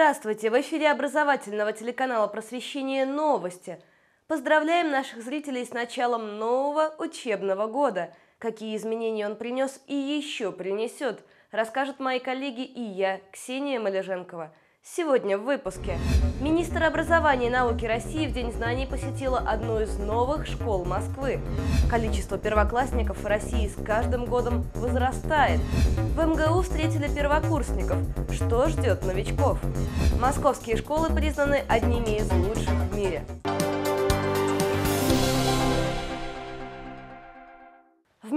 Здравствуйте! В эфире образовательного телеканала «Просвещение. Новости». Поздравляем наших зрителей с началом нового учебного года. Какие изменения он принес и еще принесет, расскажут мои коллеги и я, Ксения Малеженкова. Сегодня в выпуске. Министр образования и науки России в День знаний посетила одну из новых школ Москвы. Количество первоклассников в России с каждым годом возрастает. В МГУ встретили первокурсников. Что ждет новичков? Московские школы признаны одними из лучших в мире.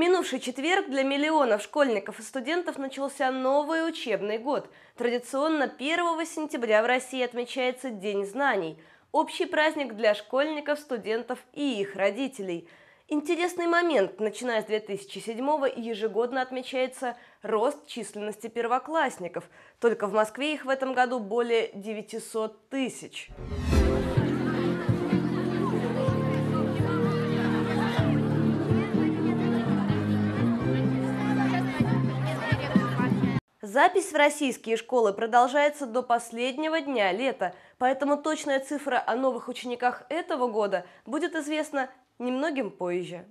Минувший четверг для миллионов школьников и студентов начался новый учебный год. Традиционно 1 сентября в России отмечается День знаний – общий праздник для школьников, студентов и их родителей. Интересный момент. Начиная с 2007-го ежегодно отмечается рост численности первоклассников. Только в Москве их в этом году более 900 тысяч. Запись в российские школы продолжается до последнего дня лета, поэтому точная цифра о новых учениках этого года будет известна немногим позже.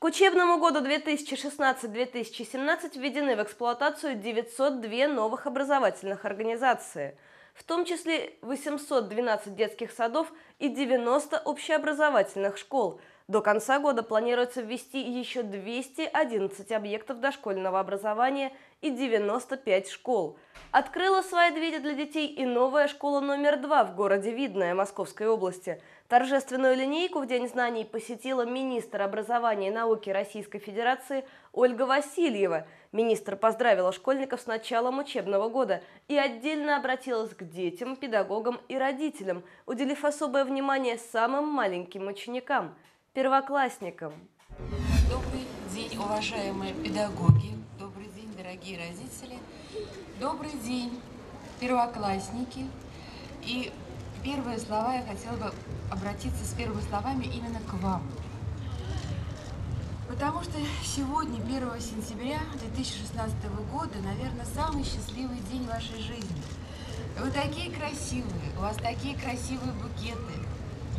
К учебному году 2016-2017 введены в эксплуатацию 902 новых образовательных организации, в том числе 812 детских садов и 90 общеобразовательных школ – до конца года планируется ввести еще 211 объектов дошкольного образования и 95 школ. Открыла свои двери для детей и новая школа номер два в городе Видное Московской области. Торжественную линейку в День знаний посетила министр образования и науки Российской Федерации Ольга Васильева. Министр поздравила школьников с началом учебного года и отдельно обратилась к детям, педагогам и родителям, уделив особое внимание самым маленьким ученикам – первоклассникам. Добрый день, уважаемые педагоги. Добрый день, дорогие родители. Добрый день, первоклассники. И первые слова я хотела бы обратиться с первыми словами именно к вам. Потому что сегодня, 1 сентября 2016 года, наверное, самый счастливый день вашей жизни. Вы такие красивые, у вас такие красивые букеты.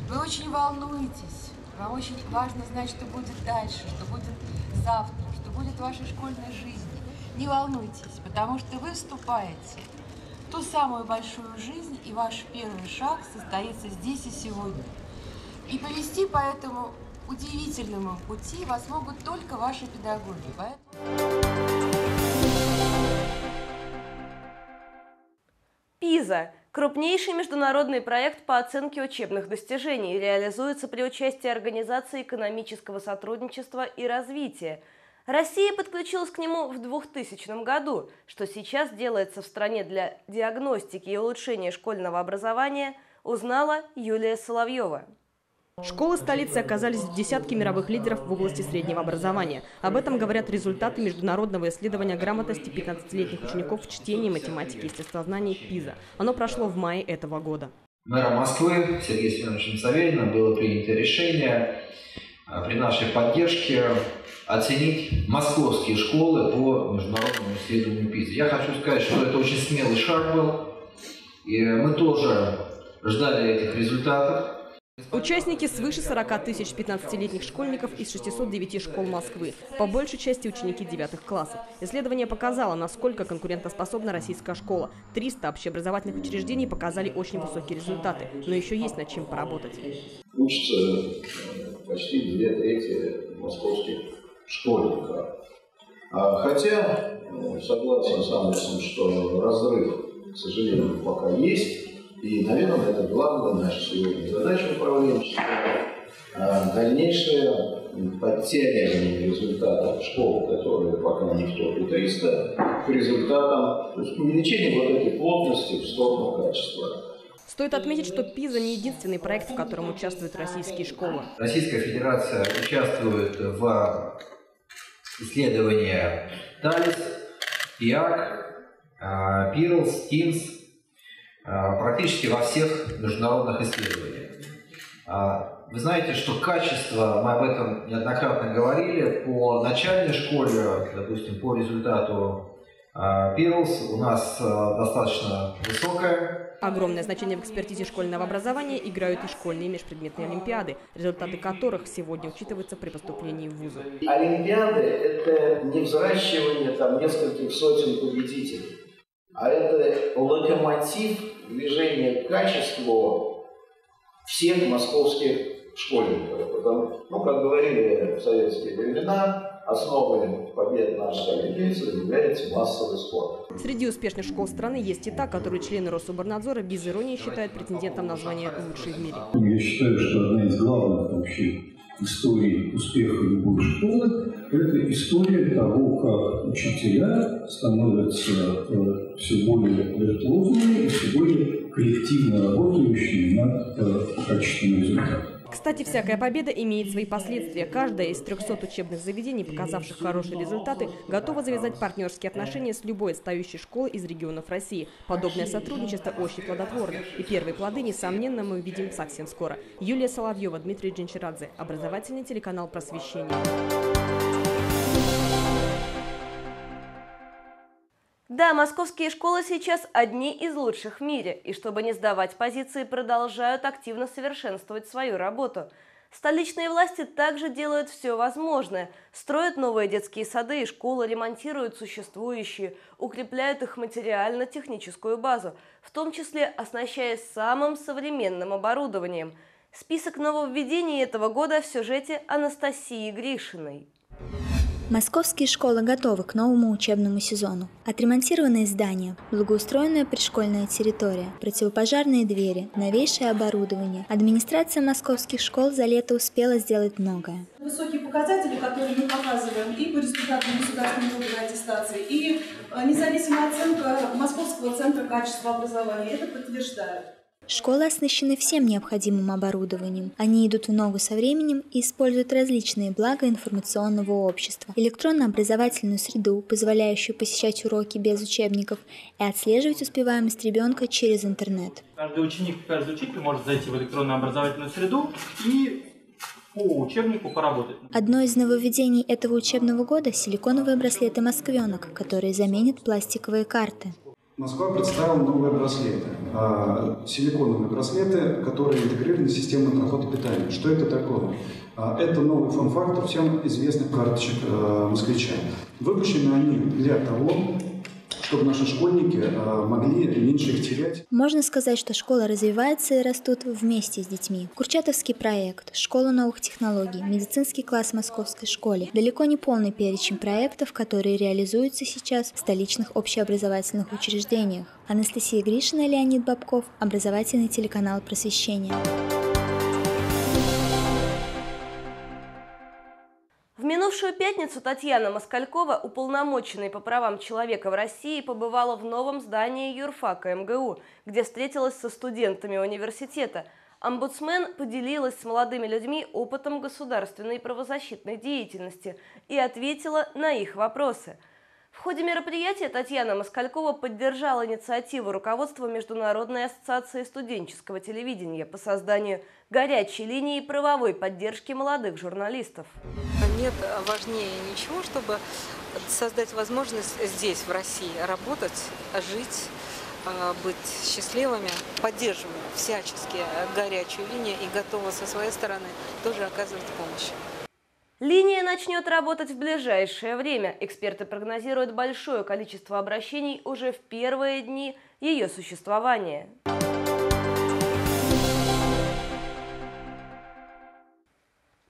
Вы очень волнуетесь. Вам очень важно знать, что будет дальше, что будет завтра, что будет в вашей школьной жизни. Не волнуйтесь, потому что вы вступаете в ту самую большую жизнь, и ваш первый шаг состоится здесь и сегодня. И повести по этому удивительному пути вас могут только ваши педагоги. Поэтому... ПИЗа Крупнейший международный проект по оценке учебных достижений реализуется при участии Организации экономического сотрудничества и развития. Россия подключилась к нему в 2000 году. Что сейчас делается в стране для диагностики и улучшения школьного образования, узнала Юлия Соловьева. Школы столицы оказались в десятке мировых лидеров в области среднего образования. Об этом говорят результаты международного исследования грамотности 15-летних учеников в чтении, математике и естествознании ПИЗа. Оно прошло в мае этого года. Мэром Москвы Сергеем Семеновичем Савельевым было принято решение а, при нашей поддержке оценить московские школы по международному исследованию ПИЗа. Я хочу сказать, что это очень смелый шаг был. И мы тоже ждали этих результатов. Участники свыше 40 тысяч 15-летних школьников из 609 школ Москвы, по большей части ученики девятых классов. Исследование показало, насколько конкурентоспособна российская школа. 300 общеобразовательных учреждений показали очень высокие результаты, но еще есть над чем поработать. Учатся почти две трети московских школьников. А хотя, э, согласен с Андерсом, что разрыв, к сожалению, пока есть, и, наверное, это главная наша сегодня задача управленческая. А дальнейшее подтягивание результатов школ, которые пока не в топе 300, к результатам, то есть увеличение вот этой плотности в сторону качества. Стоит отметить, что ПИЗа не единственный проект, в котором участвуют российские школы. Российская Федерация участвует в исследовании ТАЛИС, ПИАК, ПИРЛС, ТИНС, а, практически во всех международных исследованиях. А, вы знаете, что качество, мы об этом неоднократно говорили, по начальной школе, допустим, по результату Пирлс у нас достаточно высокое, Огромное значение в экспертизе школьного образования играют и школьные межпредметные олимпиады, результаты которых сегодня учитываются при поступлении в вузы. Олимпиады – это не взращивание там нескольких сотен победителей, а это локомотив движения к качеству всех московских школьников. Потому, ну, как говорили в советские времена, основой побед наших олимпийцев является массовый спорт. Среди успешных школ страны есть и та, которую члены Рособорнадзора без иронии считают претендентом на звание лучшей в мире. Я считаю, что одна из главных вообще историй успеха любой школы – это история того, как учителя становятся э, все более виртуозными и все более коллективно работающими над э, качественным результатом. Кстати, всякая победа имеет свои последствия. Каждая из 300 учебных заведений, показавших хорошие результаты, готова завязать партнерские отношения с любой отстающей школой из регионов России. Подобное сотрудничество очень плодотворно. И первые плоды, несомненно, мы увидим совсем скоро. Юлия Соловьева, Дмитрий Джинчерадзе. Образовательный телеканал «Просвещение». Да, московские школы сейчас одни из лучших в мире, и чтобы не сдавать позиции, продолжают активно совершенствовать свою работу. Столичные власти также делают все возможное, строят новые детские сады и школы, ремонтируют существующие, укрепляют их материально-техническую базу, в том числе оснащая самым современным оборудованием. Список нововведений этого года в сюжете Анастасии Гришиной. Московские школы готовы к новому учебному сезону. Отремонтированные здания, благоустроенная пришкольная территория, противопожарные двери, новейшее оборудование. Администрация московских школ за лето успела сделать многое. Высокие показатели, которые мы показываем и по результатам государственной налоговой аттестации, и э, независимая оценка Московского центра качества образования это подтверждают. Школы оснащены всем необходимым оборудованием. Они идут в ногу со временем и используют различные блага информационного общества. Электронно-образовательную среду, позволяющую посещать уроки без учебников и отслеживать успеваемость ребенка через интернет. Каждый ученик, каждый учитель может зайти в электронно-образовательную среду и по учебнику поработать. Одно из нововведений этого учебного года – силиконовые браслеты «Москвенок», которые заменят пластиковые карты. Москва представила новые браслеты, а, силиконовые браслеты, которые интегрированы в систему прохода питания. Что это такое? А, это новый форм-фактор всем известных карточек а, москвича. Выпущены они для того, чтобы наши школьники э, могли меньше их терять. Можно сказать, что школа развивается и растут вместе с детьми. Курчатовский проект, школа новых технологий, медицинский класс в московской школе. Далеко не полный перечень проектов, которые реализуются сейчас в столичных общеобразовательных учреждениях. Анастасия Гришина, Леонид Бабков, образовательный телеканал «Просвещение». Минувшую пятницу Татьяна Москалькова, уполномоченный по правам человека в России, побывала в новом здании юрфака МГУ, где встретилась со студентами университета. Омбудсмен поделилась с молодыми людьми опытом государственной правозащитной деятельности и ответила на их вопросы – в ходе мероприятия Татьяна Москалькова поддержала инициативу руководства Международной ассоциации студенческого телевидения по созданию горячей линии правовой поддержки молодых журналистов. Нет важнее ничего, чтобы создать возможность здесь, в России, работать, жить, а, быть счастливыми, поддерживаю всячески горячую линию и готова со своей стороны тоже оказывать помощь. Линия начнет работать в ближайшее время. Эксперты прогнозируют большое количество обращений уже в первые дни ее существования.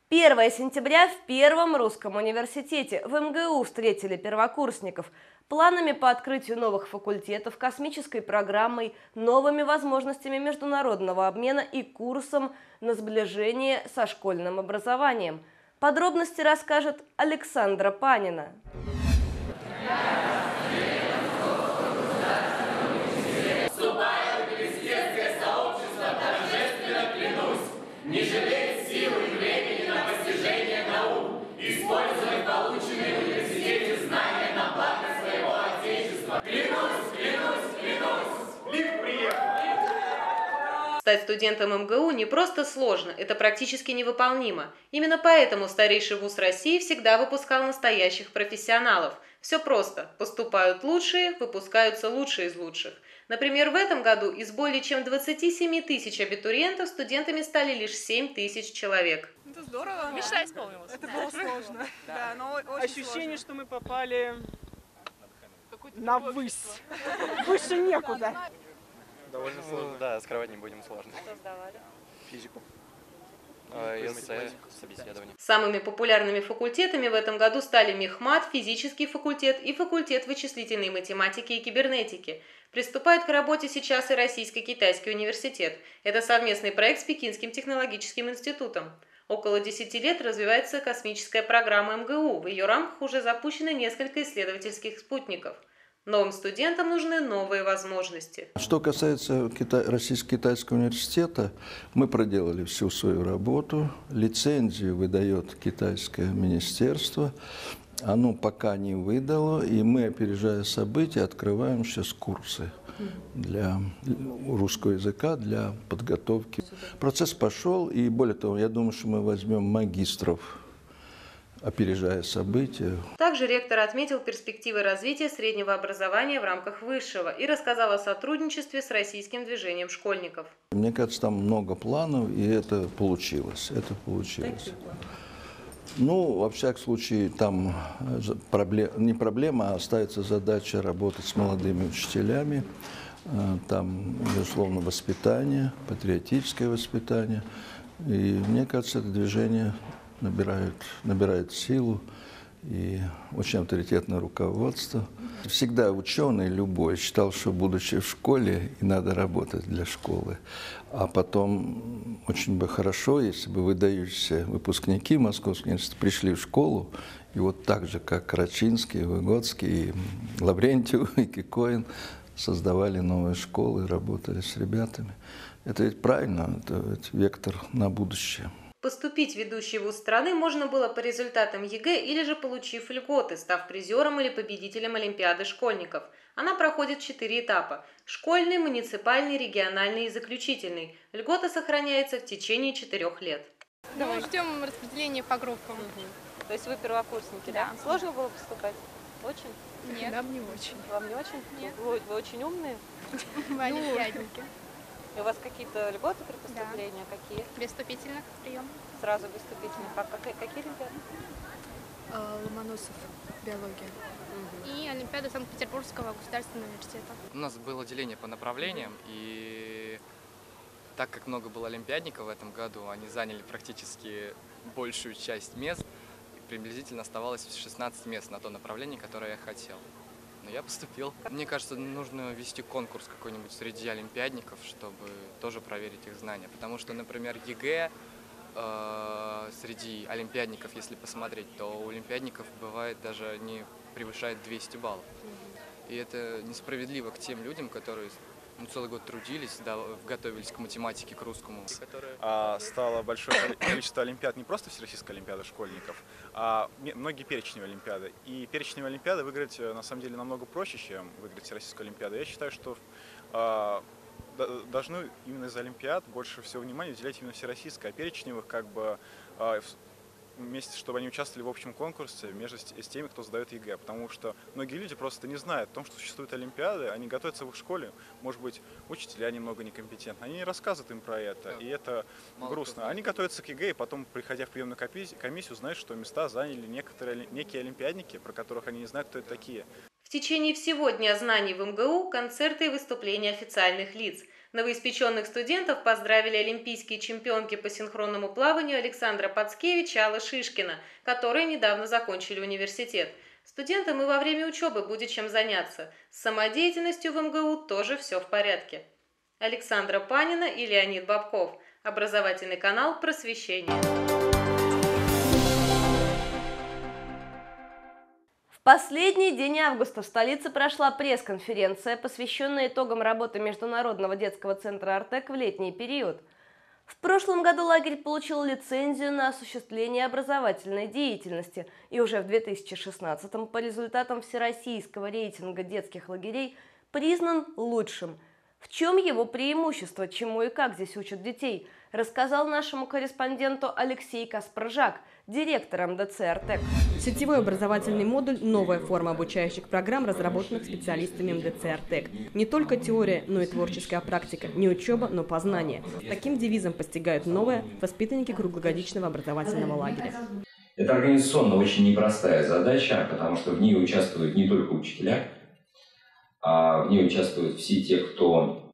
1 сентября в Первом русском университете в МГУ встретили первокурсников планами по открытию новых факультетов, космической программой, новыми возможностями международного обмена и курсом на сближение со школьным образованием – Подробности расскажет Александра Панина. не студентам МГУ не просто сложно, это практически невыполнимо. Именно поэтому старейший вуз России всегда выпускал настоящих профессионалов. Все просто. Поступают лучшие, выпускаются лучшие из лучших. Например, в этом году из более чем 27 тысяч абитуриентов студентами стали лишь 7 тысяч человек. Это здорово. Мечта исполнилась. Это было сложно. Да, но очень Ощущение, что мы попали на высь. Выше некуда. Довольно сложно. Да, скрывать не будем сложно. Что сдавали? Физику. А, собеседование. Самыми популярными факультетами в этом году стали Мехмат, физический факультет и факультет вычислительной математики и кибернетики. Приступает к работе сейчас и Российско-Китайский университет. Это совместный проект с Пекинским технологическим институтом. Около 10 лет развивается космическая программа МГУ. В ее рамках уже запущено несколько исследовательских спутников. Новым студентам нужны новые возможности. Что касается Кита... Российско-Китайского университета, мы проделали всю свою работу. Лицензию выдает китайское министерство. Оно пока не выдало, и мы, опережая события, открываем сейчас курсы для русского языка, для подготовки. Процесс пошел, и более того, я думаю, что мы возьмем магистров опережая события. Также ректор отметил перспективы развития среднего образования в рамках высшего и рассказал о сотрудничестве с российским движением школьников. Мне кажется, там много планов, и это получилось. Это получилось. Ну, во всяком случае, там проблем, не проблема, а остается задача работать с молодыми учителями. Там, безусловно, воспитание, патриотическое воспитание. И мне кажется, это движение набирают, набирает силу и очень авторитетное руководство. Всегда ученый любой считал, что будучи в школе, и надо работать для школы. А потом очень бы хорошо, если бы выдающиеся выпускники Московского института пришли в школу, и вот так же, как Рачинский, Выгодский, Лаврентьев и Кикоин, создавали новые школы, работали с ребятами. Это ведь правильно, это ведь вектор на будущее. Поступить в ведущий вуз страны можно было по результатам ЕГЭ или же получив льготы, став призером или победителем Олимпиады школьников. Она проходит четыре этапа – школьный, муниципальный, региональный и заключительный. Льгота сохраняется в течение четырех лет. Ну, ждем распределения по группам. Угу. То есть вы первокурсники, да? да? Сложно было поступать? Очень? Нет. Нам не очень. Вам не очень? Нет. Вы, вы очень умные? Мы олимпиадники. И у вас какие-то льготы при поступлении? Да. Какие? Без вступительных прием. Сразу без вступительных. А какие, какие олимпиады? А, Ломоносов, биология. Угу. И Олимпиада Санкт-Петербургского государственного университета. У нас было деление по направлениям, и так как много было олимпиадников в этом году, они заняли практически большую часть мест, и приблизительно оставалось 16 мест на то направление, которое я хотел но я поступил. Мне кажется, нужно вести конкурс какой-нибудь среди олимпиадников, чтобы тоже проверить их знания. Потому что, например, ЕГЭ э, среди олимпиадников, если посмотреть, то у олимпиадников бывает даже не превышает 200 баллов. И это несправедливо к тем людям, которые ну, целый год трудились, да, готовились к математике, к русскому. А, стало большое количество олимпиад, не просто Всероссийская олимпиада школьников, а многие перечневые олимпиады. И перечневые олимпиады выиграть э, на самом деле намного проще, чем выиграть Всероссийскую олимпиаду. Я считаю, что а, должны именно из олимпиад больше всего внимания уделять именно всероссийской, а перечневых как бы а, вместе, чтобы они участвовали в общем конкурсе между с теми, кто сдает ЕГЭ. Потому что многие люди просто не знают о том, что существуют Олимпиады, они готовятся в их школе, может быть, учителя немного некомпетентны, они не рассказывают им про это, да. и это Мало грустно. Они готовятся к ЕГЭ, и потом, приходя в приемную комиссию, знают, что места заняли некоторые, некие олимпиадники, про которых они не знают, кто это такие. В течение всего Дня знаний в МГУ концерты и выступления официальных лиц – Новоиспеченных студентов поздравили олимпийские чемпионки по синхронному плаванию Александра Пацкевич и Алла Шишкина, которые недавно закончили университет. Студентам и во время учебы будет чем заняться. С самодеятельностью в МГУ тоже все в порядке. Александра Панина и Леонид Бабков. Образовательный канал «Просвещение». Последний день августа в столице прошла пресс-конференция, посвященная итогам работы Международного детского центра «Артек» в летний период. В прошлом году лагерь получил лицензию на осуществление образовательной деятельности, и уже в 2016 по результатам всероссийского рейтинга детских лагерей признан лучшим. В чем его преимущество, чему и как здесь учат детей, рассказал нашему корреспонденту Алексей Каспржак, директор МДЦ «Артек». Сетевой образовательный модуль – новая форма обучающих программ, разработанных специалистами МДЦ «Артек». Не только теория, но и творческая практика. Не учеба, но познание. Таким девизом постигают новое воспитанники круглогодичного образовательного лагеря. Это организационно очень непростая задача, потому что в ней участвуют не только учителя, а в ней участвуют все те, кто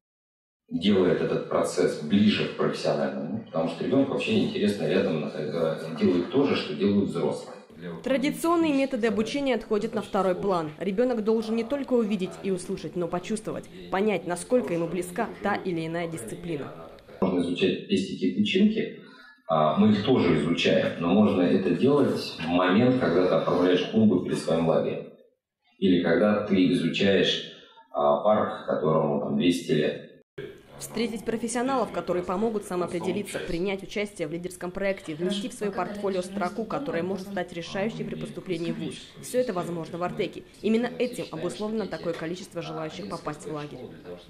делает этот процесс ближе к профессиональному, потому что ребенку вообще интересно рядом э, делать то же, что делают взрослые. Традиционные методы обучения отходят на второй план. Ребенок должен не только увидеть и услышать, но почувствовать, понять, насколько ему близка та или иная дисциплина. Можно изучать пестики и тычинки, а, мы их тоже изучаем, но можно это делать в момент, когда ты отправляешь клубы перед своим лагерем. Или когда ты изучаешь а, парк, которому там 200 лет. Встретить профессионалов, которые помогут самоопределиться, принять участие в лидерском проекте, внести в свое портфолио строку, которая может стать решающей при поступлении в ВУЗ. Все это возможно в Артеке. Именно этим обусловлено такое количество желающих попасть в лагерь.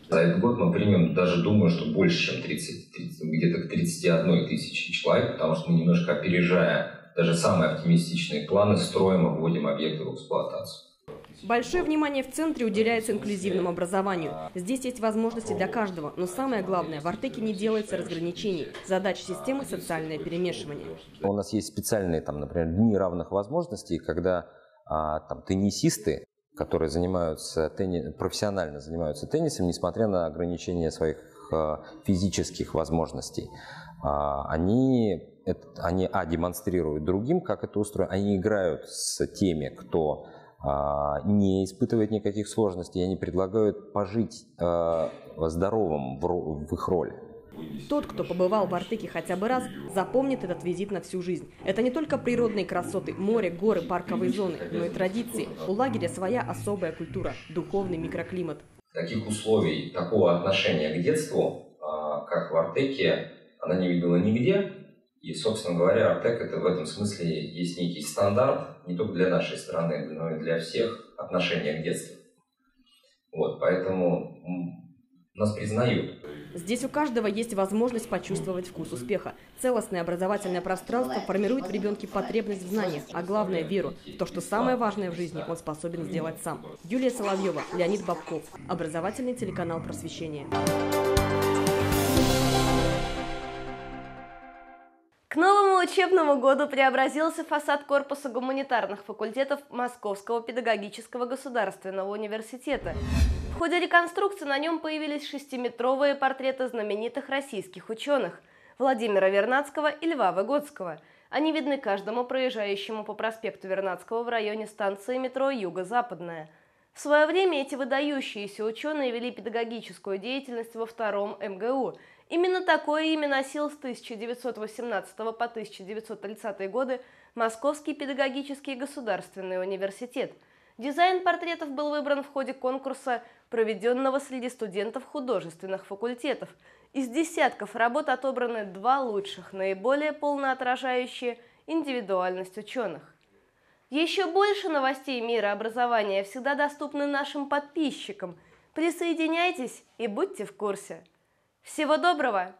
За этот год мы примем, даже думаю, что больше, чем 30, 30 где-то к 31 тысячи человек, потому что мы немножко опережая даже самые оптимистичные планы, строим и вводим объекты в эксплуатацию. Большое внимание в центре уделяется инклюзивному образованию. Здесь есть возможности для каждого, но самое главное, в Артеке не делается разграничений. Задача системы – социальное перемешивание. У нас есть специальные, там, например, дни равных возможностей, когда а, там, теннисисты, которые занимаются тенни... профессионально занимаются теннисом, несмотря на ограничения своих а, физических возможностей, а, они, это, они а, демонстрируют другим, как это устроено, они играют с теми, кто не испытывает никаких сложностей, они предлагают пожить а, здоровым в их роли. Тот, кто побывал в Артыке хотя бы раз, запомнит этот визит на всю жизнь. Это не только природные красоты, море, горы, парковые зоны, но и традиции. У лагеря своя особая культура, духовный микроклимат. Таких условий, такого отношения к детству, а, как в Артеке, она не видела нигде. И, собственно говоря, Артек это в этом смысле есть некий стандарт, не только для нашей страны, но и для всех отношения к детству. Вот, поэтому нас признают. Здесь у каждого есть возможность почувствовать вкус успеха. Целостное образовательное пространство формирует в ребенке потребность в знаниях, а главное – веру в то, что самое важное в жизни он способен сделать сам. Юлия Соловьева, Леонид Бабков. Образовательный телеканал «Просвещение». К новому учебному году преобразился фасад корпуса гуманитарных факультетов Московского педагогического государственного университета. В ходе реконструкции на нем появились шестиметровые портреты знаменитых российских ученых Владимира Вернадского и Льва Выгодского. Они видны каждому проезжающему по проспекту Вернадского в районе станции метро «Юго-Западная». В свое время эти выдающиеся ученые вели педагогическую деятельность во втором МГУ – Именно такое имя носил с 1918 по 1930 годы Московский педагогический государственный университет. Дизайн портретов был выбран в ходе конкурса, проведенного среди студентов художественных факультетов. Из десятков работ отобраны два лучших, наиболее полно отражающие индивидуальность ученых. Еще больше новостей мира образования всегда доступны нашим подписчикам. Присоединяйтесь и будьте в курсе. Всего доброго!